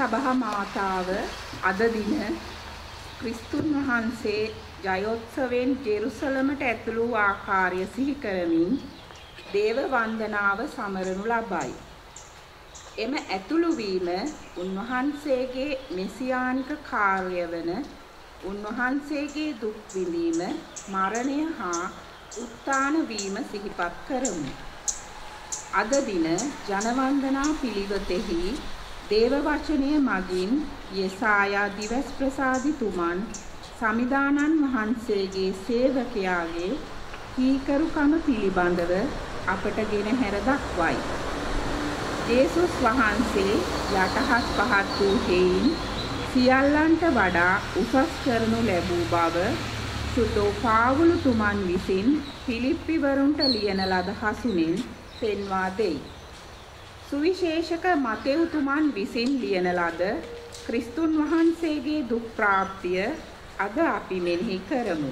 සුද්ධ වූ සභා මාතාව අද දින ක්‍රිස්තුන් වහන්සේ ජයොත්සවයෙන් ජෙරුසලමට ඇතුළු වූ ආකාරය සිහි කරමින් දේව වන්දනාව සමරනු ලබයි. එම ඇතුළු වීම උන්වහන්සේගේ මෙසියානික කාර්යය වන උන්වහන්සේගේ දුක් විඳීම, මරණය හා උත්ථාන වීම සිහිපත් කරමු. අද දින ජනවන්දනා පිළිවෙතෙහි දේව වචනය මගින් යෙසායා දිවස් ප්‍රසාදිතුමන් සමිදානන් වහන්සේගේ සේවකයාගේ කීකරුකම පිළිබඳව අපට ගෙන හැර දක්වයි. ජේසුස් වහන්සේ යටහත් පහත් වූ හේයින් සියල්ලන්ට වඩා උසස් කරනු ලැබූ බව සුතෝ පාවුලු තුමන් විසින් පිලිප්පිවරුන්ට ලියන ලද හසුනෙන් පෙන්වා දෙයි. සුවිශේෂක මතෙව්තුමන් විසින් ලියන ලද ක්‍රිස්තුන් වහන්සේගේ දුක් ප්‍රාප්තිය අද අපි මෙනෙහි කරමු.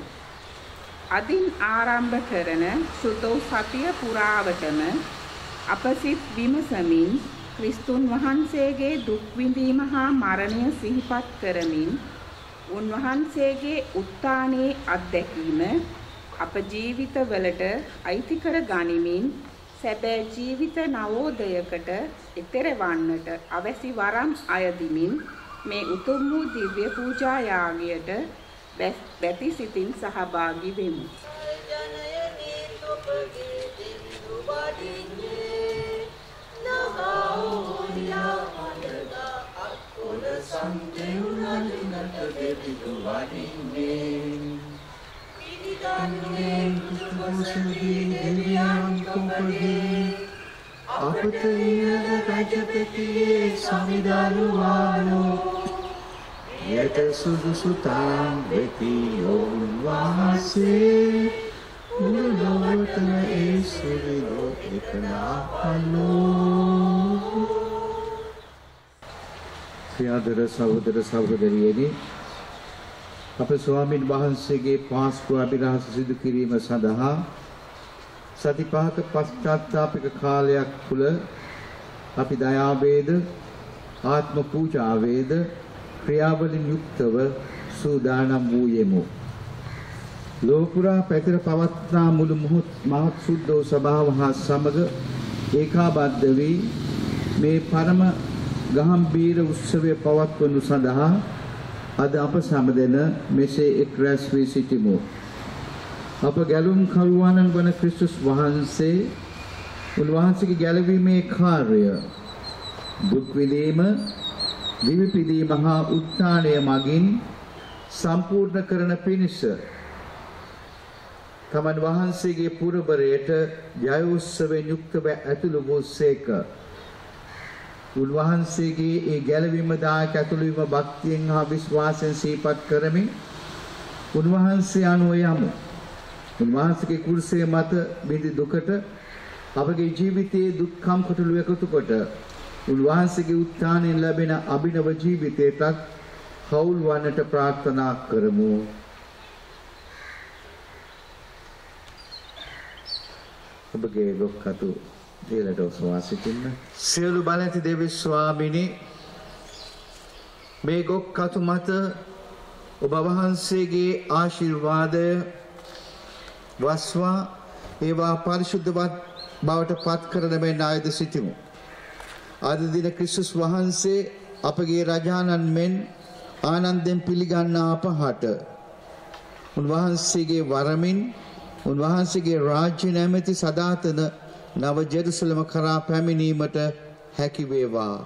අදින් ආරම්භ කරන සුතෝ සතිය පුරාවටම අප සිත් විමසමින් ක්‍රිස්තුන් වහන්සේගේ දුක් විඳීම හා මරණය සිහිපත් කරමින් උන්වහන්සේගේ උත්ථානයේ අත්දැකීම අප ජීවිතවලට අයිති කර ගනිමින් සැබෑ ජීවිත නවෝදයකට එතෙරවන්නට අවැසි වරම් අයදිමින් මේ උතුම් වූ දිව්‍ය පූජා යාගයට බැති සිතින් සහභාගී වෙමු. සම්දෙව්නලිනට අපත ඉහළ රජපතියේ සමිදානුවානෝ යත සුදුසු තාම් වෙති ඔවුන් වහන්සේ මුළු ලොවටම ඒ සුවිදෝ එකනා පන්නෝ ප්‍රියාදර සහෝදර සහෝදරියනි අප ස්වාමීන් වහන්සේගේ පාස්කු අභිරහස සිදු කිරීම සඳහා සති පහක පශ්චාත්තාපික කාලයක් තුළ අපි දයාවේද ආත්ම පූජාවේද ක්‍රියාවලින් යුක්තව සූදානම් වූයෙමු. ලෝකුරා පැතිර පවත්නා මුළු මොහොත් මහත් සුද්ධ සභාව හා සමග ඒකාබද්ධ වී මේ පරම ගහම්බීර උත්සවය පවත්වනු සඳහා අද අප සමදෙන මෙසේ එක් රැස් වී සිටිමු. අප ගැලුම් කරුවාණන් වන ක්‍රිස්තුස් වහන්සේ උන්වහන්සේගේ ගැලවීමේ කාර්යය දුක් විඳීම දිවිපිදීම හා උත්ථානය මගින් සම්පූර්ණ කරන පිණිස තමන් වහන්සේගේ පුරබරයට ජය උත්සවයෙන් යුක්තව ඇතුළු වූසේක උන්වහන්සේගේ ඒ ගැලවීම දායක ඇතුළු වීම භක්තියෙන් හා විශ්වාසයෙන් සිහිපත් කරමින් උන්වහන්සේ අනුව යමු. උන්වහන්සේගේ කුරුසය මත බිඳි දුකට අපගේ ජීවිතයේ දුක්ඛම් කොටළු එකතු කොට උන්වහන්සේගේ උත්ථානයෙන් ලැබෙන අභිනව ජීවිතයටත් හවුල් වන්නට ප්‍රාර්ථනා කරමු. ඔබගේ ලොක්කතු දේලට ඔසවා සිටින්න. සියලු බල ඇති දෙවි ස්වාමිනි මේ ගොක් කතු මත ඔබ වහන්සේගේ ආශිර්වාදය වස්වා ඒවා පරිශුද්ධවත් බවට පත් කරන මෙන් ආයද සිටිමු. අද දින ක්‍රිස්තුස් වහන්සේ අපගේ රජාණන් මෙන් ආනන්දෙන් පිළිගන්නා අපහට උන්වහන්සේගේ වරමින් උන්වහන්සේගේ රාජ්‍ය නැමැති සදාතන නව ජෙරුසලම කරා පැමිණීමට හැකි වේවා.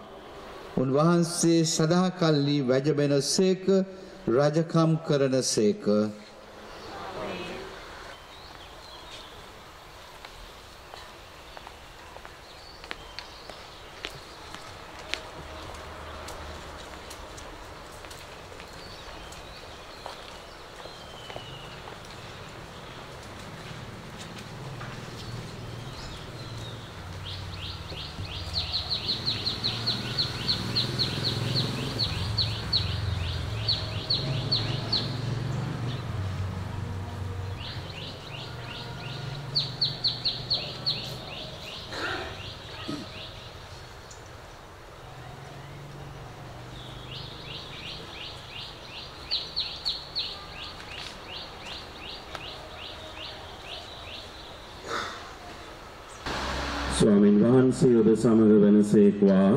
උන්වහන්සේ සදාකල්ලි වැජබෙන සේක රජකම් කරන ස්වාමින් වහන්සේ ඔබ සමග වනසේක්වා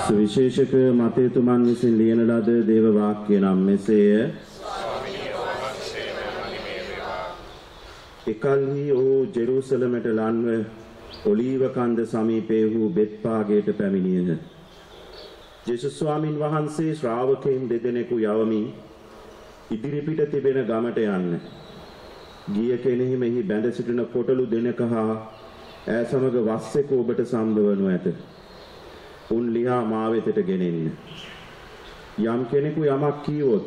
සුවිශේෂක මතයතුමන් විසින් ලියන ලද දේව වාක්‍ය නම් මෙසේය එකල්හි ඔහු ජෙරුසලමට ලන්ව ඔලීව කන්ද සමීපයේ වූ බෙත්පාගේට පැමිණියහ. ජේසුස් ස්වාමින් වහන්සේ ශ්‍රාවකයන් දෙදෙනෙකු යවමින් ඉදිරිපිට තිබෙන ගමට යන්න. ගිය කෙනෙහි මෙහි බැඳ සිටින කොටලු දෙනක හා ඈ සමග වස්සෙකු ඔබට සම්බවනු ඇත. උන් ලිහා මා වෙතට ගෙනෙන්න. යම් කෙනෙකු යමක් කීවොත්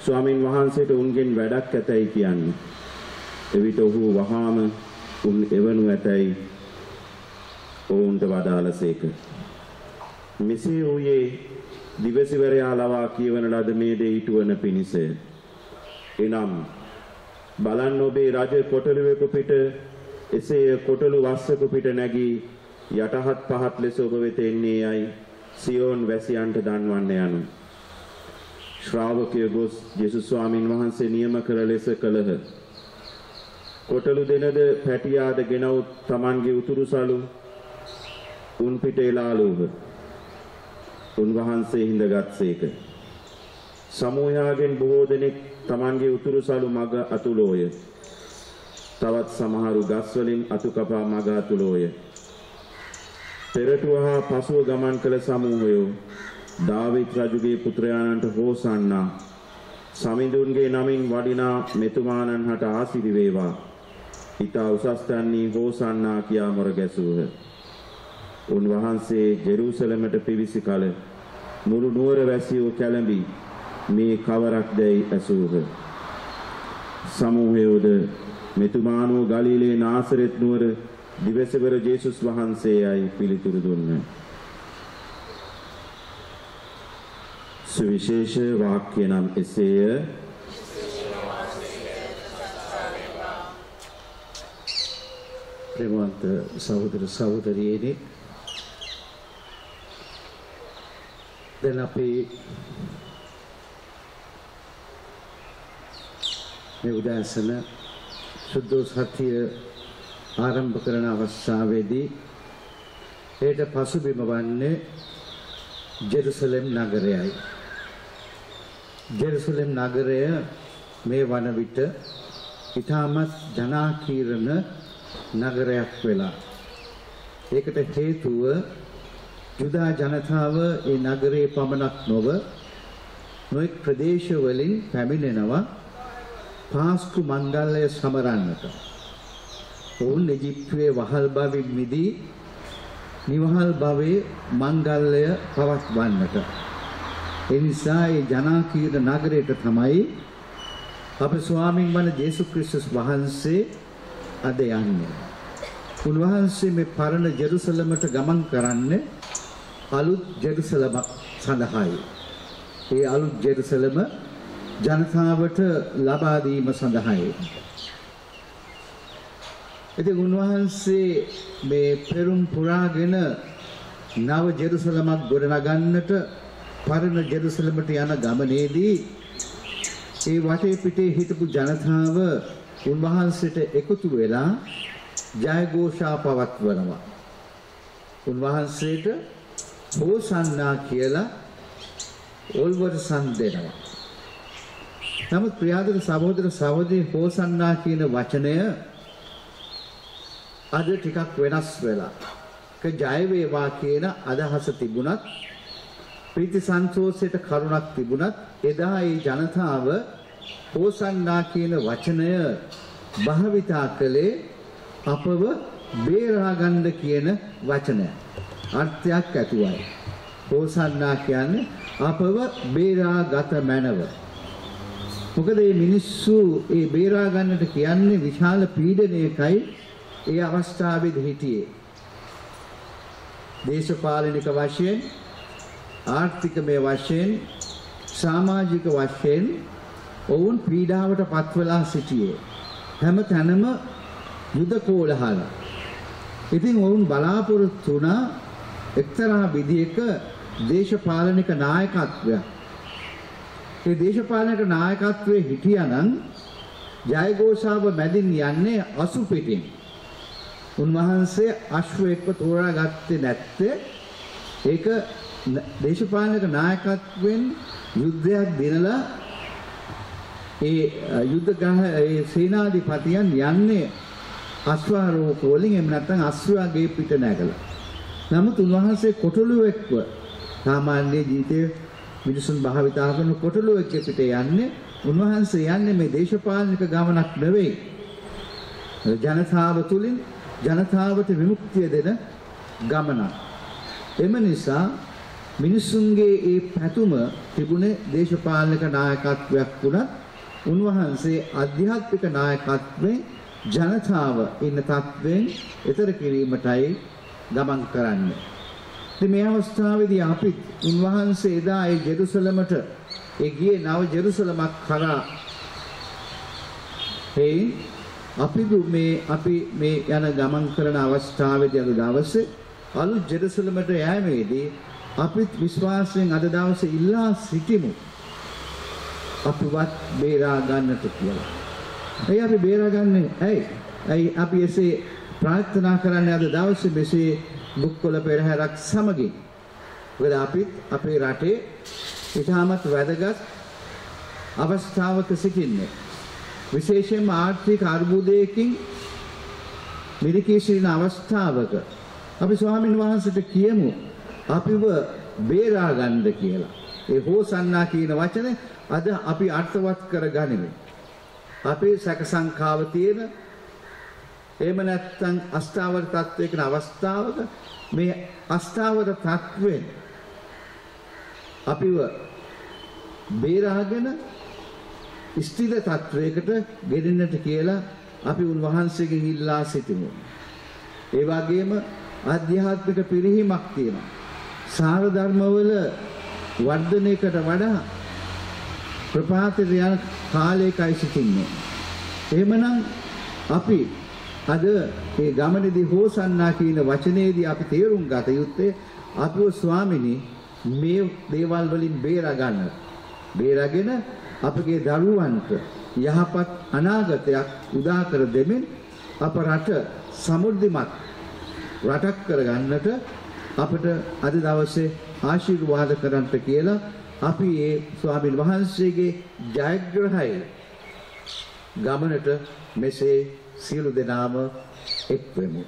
ස්වාමින් වහන්සේට උන්ගෙන් වැඩක් ඇතැයි කියන්නේ. එවිට ඔහු වහාම උන් එවනු ඇතැයි ඔවුන්ට වදාළසේක. මෙසේ වූයේ දිවසිවරයා ලවා කියවන ලද මේ දේ ඉටුවන පිණිසය. එනම් බලන්න ඔබේ රජ කොටලුවෙකු පිට එසේ කොටලු වස්සකු පිට නැගී යටහත් පහත් ලෙස ඔබ වෙත එන්නේ යයි සියෝන් වැසියන්ට දන්වන්න යනු. ශ්‍රාවකය ගොස් ජෙසුස් ස්වාමින් වහන්සේ නියම කළ ලෙස කළහ. කොටලු දෙනද පැටියාද ගෙනවුත් Tamanගේ උතුරුසලු උන් පිට එලාලූහ. උන්වහන්සේ හිඳගත්සේක. සමූහයාගෙන් බොහෝ දෙනෙක් Tamanගේ උතුරුසලු මග අතුලෝය. තවත් සමහරු ගස් වලින් අතු කපා මග අතුලෝය. පෙරටුව හා පසුව ගමන් කළ සමූහයෝ දාවිත් රජුගේ පුත්‍රයාණන්ට හෝසන්නා සමිඳුන්ගේ නමින් වඩිනා මෙතුමාණන් හට ආසිරි වේවා. ඊතා උසස් තන්නේ හෝසන්නා කියා මොර ගැසූහ. උන්වහන්සේ ජෙරුසලමට පිවිසි කල මුළු නුවර වැසියෝ කැළඹි මේ කවරක් දැයි ඇසූහ. සමූහයෝද මෙතුමානෝ ගලීලේ නාසරෙත් නුවර දිවසවර ජේසුස් වහන්සේයයි පිළිතුරු දුන්නා. සුවිශේෂ වාක්‍ය නම් එසේය ප්‍රේමවන්ත සහෝදර සහෝදරියනි දැන් අපි මේ උදෑසන සුද්ධ සත්‍ය ආරම්භ කරන අවස්ථාවේදී ඒට පසුබිම වන්නේ ජෙරුසලම් නගරයයි. ජෙරුසලම් නගරය මේ වන විට ඉතාමත් ජනාකීර්ණ නගරයක් වෙලා. ඒකට හේතුව යුදා ජනතාව ඒ නගරේ පමණක් නොව නොයෙක් ප්‍රදේශ වලින් පැමිණෙනවා පාස්කු මංගල්‍යය සමරන්නට. ඔවුන් එජිප්තුවේ වහල් බවින් මිදී නිවහල් භවයේ මංගල්‍යය පවත්වන්නට. ඒ නිසා ඒ ජනාකීර්ණ නගරයට තමයි අපේ ස්වාමින් වහන්සේ ජේසුස් ක්‍රිස්තුස් වහන්සේ අද යන්නේ. උන්වහන්සේ මේ පරණ ජෙරුසලමට ගමන් කරන්නේ අලුත් ජෙරුසලමක් සඳහායි. ඒ අලුත් ජෙරුසලම ජනතාවට ලබා දීම සඳහායි. ඉතින් උන්වහන්සේ මේ පෙරුම් පුරාගෙන නව ජෙරුසලමක් ගොඩනගන්නට පරණ ජෙරුසලමට යන ගමනේදී ඒ වටේ පිටේ හිටපු ජනතාව උන්වහන්සේට එකතු වෙලා ජයഘോഷා පවත්වනවා. උන්වහන්සේට හෝසන්නා කියලා ඕල්වර්සන් දෙනවා. නමුත් ප්‍රියාදර සහෝදර සහෝදරි හෝසන්නා කියන වචනය අද ටිකක් වෙනස් වෙලා. ක ජය වේවා කියන අදහස තිබුණත් ප්‍රීති සන්තෝෂයට කරුණක් තිබුණත් එදා ඒ ජනතාව හෝසන්නා කියන වචනය භාවිතා කළේ අපව බේරා ගන්න කියන වචනය. අර්ථයක් ඇතුවයි. හෝසන්නා කියන්නේ අපව බේරා ගත මැනව. මොකද මේ මිනිස්සු ඒ බේරා ගන්නට කියන්නේ විශාල පීඩනයකයි ඒ අවස්ථාවේදී හිටියේ. දේශපාලනික වශයෙන් ආර්ථිකමය වශයෙන් සමාජික වශයෙන් ඔවුන් පීඩාවට පත්වලා සිටියේ. හැම තැනම යුද කෝලහල. ඉතින් ඔවුන් බලාපොරොත්තු වුණා එක්තරා විදියක දේශපාලනික නායකත්වයක්. ඒ දේශපාලනික නායකත්වයේ හිටියානම් ජයഘോഷාව මැදින් යන්නේ අසු පිටින්. උන්වහන්සේ අශ්ව එක්ව තෝරා ගත්තේ නැත්තේ ඒක න- දේශපාලනික නායකත්වයෙන් යුද්ධයක් දිනලා ඒ අ, යුද්ධ ග්‍රහ ඒ සේනාධිපතියන් යන්නේ අශ්වාරෝහක වලින් එහෙම නැත්නම් අශ්වයාගේ පිට නැගලා. නමුත් උන්වහන්සේ කොටලුවෙක්ව සාමාන්‍ය ජීවිතයේ මිනිසුන් භාවිතා කරන කොටලුවෙක් පිට යන්නේ උන්වහන්සේ යන්නේ මේ දේශපාලනික ගමනක් නෙවෙයි. ජනතාව තුලින් ජනතාවට විමුක්තිය දෙන ගමනක්. එම නිසා මිනිසුන්ගේ ඒ පැතුම තිබුණේ දේශපාලනික නායකත්වයක් වුණත් උන්වහන්සේ අධ්‍යාත්මික නායකත්වයෙන් ජනතාව ඉන්න තත්වයෙන් ඊතර කිරීමටයි ගමන් කරන්නේ. ඉතින් මේ අවස්ථාවේදී අපි උන්වහන්සේ එදා ඒ ජෙරුසලමට ඒ ගියේ නව ජෙරුසලමක් කරා හේයින් අපි මේ අපි මේ යන ගමන් කරන අවස්ථාවේදී අද දවසේ අලුත් ජෙරුසලමට යෑමේදී අපිත් විශ්වාසයෙන් අද දවසේ ඉල්ලා සිටිමු. අපිවත් බේරා ගන්නට කියලා. ඇයි අපි බේරාගන්නේ? ඇයි? ඇයි අපි එසේ ප්‍රාර්ථනා කරන්නේ අද දවසේ මෙසේ බුක්කොළ පෙරහැරක් සමගින්? මොකද අපි අපේ රටේ ඉතාමත් වැදගත් අවස්ථාවක සිටින්නේ. විශේෂයෙන්ම ආර්ථික අර්බුදයකින් මිරිකී සිටින අවස්ථාවක අපි ස්වාමින් වහන්සේට කියමු අපිව බේරා ගන්න කියලා. ඒ හෝසන්නා කියන වචනේ අද අපි අර්ථවත් කරගනිමු. අපේ සැක සංකාව තියෙන එහෙම නැත්නම් අස්ථාවර තත්වයක අවස්ථාවක මේ අස්ථාවර තත්වෙන් අපිව බේරාගෙන ස්ථිර තත්වයකට ගෙනෙන්නට කියලා අපි උන්වහන්සේගෙන් ඉල්ලා සිටිමු. ඒ වගේම ආධ්‍යාත්මික පිරිහීමක් තියෙනවා. සාර ධර්මවල වර්ධනයකට වඩා ප්‍රපාතයට යන කාලයකයි සිටින්නේ. එහෙමනම් අපි අද මේ ගමනේදී හෝසන්නා කියන වචනේදී අපි තේරුම් ගත යුත්තේ අපිව ස්වාමිනී මේ දේවල් වලින් බේරා ගන්න. බේරාගෙන අපගේ දරුවන්ට යහපත් අනාගතයක් උදා කර දෙමින් අප රට සමෘද්ධිමත් රටක් කරගන්නට අපිට අද දවසේ ආශිර්වාද කරන්ට කියලා අපි ඒ ස්වාමීන් වහන්සේගේ ජයග්‍රහය ගමනට මෙසේ සියලු දෙනාම එක් වෙමු.